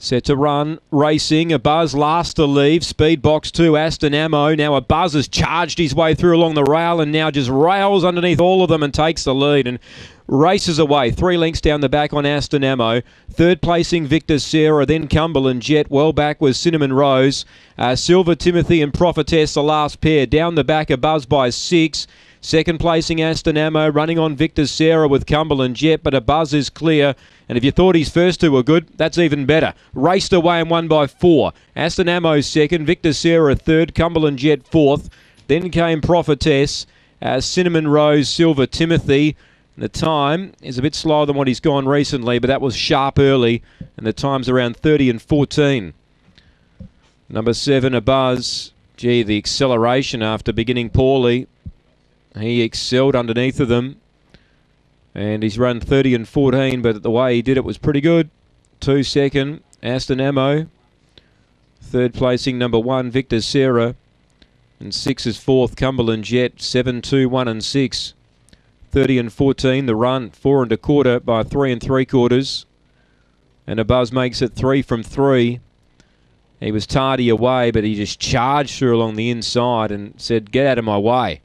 Set to run, racing. A buzz last to leave. Speed box two, Aston Ammo. Now a buzz has charged his way through along the rail and now just rails underneath all of them and takes the lead and races away. Three lengths down the back on Aston Ammo. Third placing Victor Sarah, then Cumberland Jet. Well back was Cinnamon Rose. Uh, Silver Timothy and Prophetess, the last pair. Down the back, a buzz by six. Second placing Aston Ammo, running on Victor Sarah with Cumberland Jet, but a buzz is clear. And if you thought his first two were good, that's even better. Raced away and won by four. Aston Ammo second, Victor Sarah third, Cumberland Jet fourth. Then came Prophetess, uh, Cinnamon Rose, Silver Timothy. The time is a bit slower than what he's gone recently, but that was sharp early, and the time's around 30 and 14. Number seven, a buzz. Gee, the acceleration after beginning poorly. He excelled underneath of them. And he's run 30 and 14, but the way he did it was pretty good. Two second, Aston Ammo. Third placing, number one, Victor Serra. And six is fourth, Cumberland Jet. Seven, two, one, and six. 30 and 14, the run, four and a quarter by three and three quarters. And a buzz makes it three from three. He was tardy away, but he just charged through along the inside and said, Get out of my way.